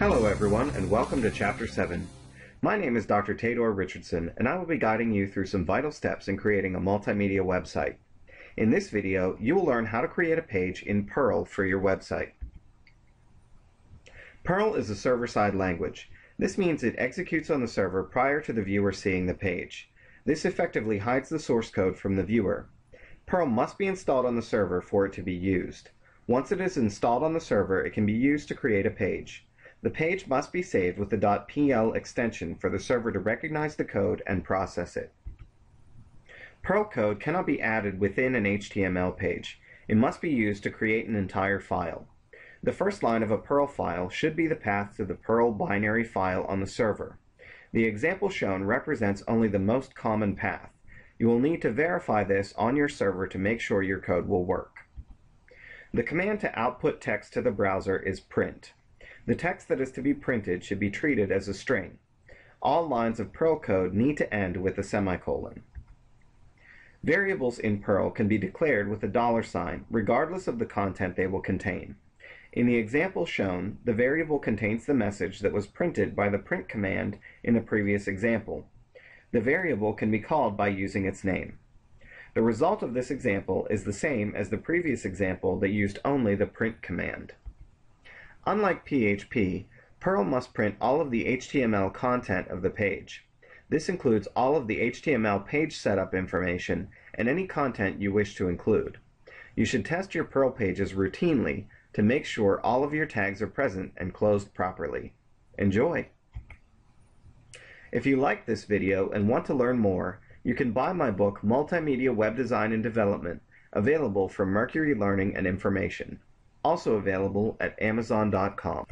Hello everyone and welcome to Chapter 7. My name is Dr. Theodor Richardson and I will be guiding you through some vital steps in creating a multimedia website. In this video, you will learn how to create a page in Perl for your website. Perl is a server-side language. This means it executes on the server prior to the viewer seeing the page. This effectively hides the source code from the viewer. Perl must be installed on the server for it to be used. Once it is installed on the server, it can be used to create a page. The page must be saved with the .pl extension for the server to recognize the code and process it. Perl code cannot be added within an HTML page. It must be used to create an entire file. The first line of a Perl file should be the path to the Perl binary file on the server. The example shown represents only the most common path. You will need to verify this on your server to make sure your code will work. The command to output text to the browser is print. The text that is to be printed should be treated as a string. All lines of Perl code need to end with a semicolon. Variables in Perl can be declared with a dollar sign, regardless of the content they will contain. In the example shown, the variable contains the message that was printed by the print command in the previous example. The variable can be called by using its name. The result of this example is the same as the previous example that used only the print command. Unlike PHP, Perl must print all of the HTML content of the page. This includes all of the HTML page setup information and any content you wish to include. You should test your Perl pages routinely to make sure all of your tags are present and closed properly. Enjoy! If you like this video and want to learn more, you can buy my book Multimedia Web Design and Development, available from Mercury Learning and Information, also available at Amazon.com.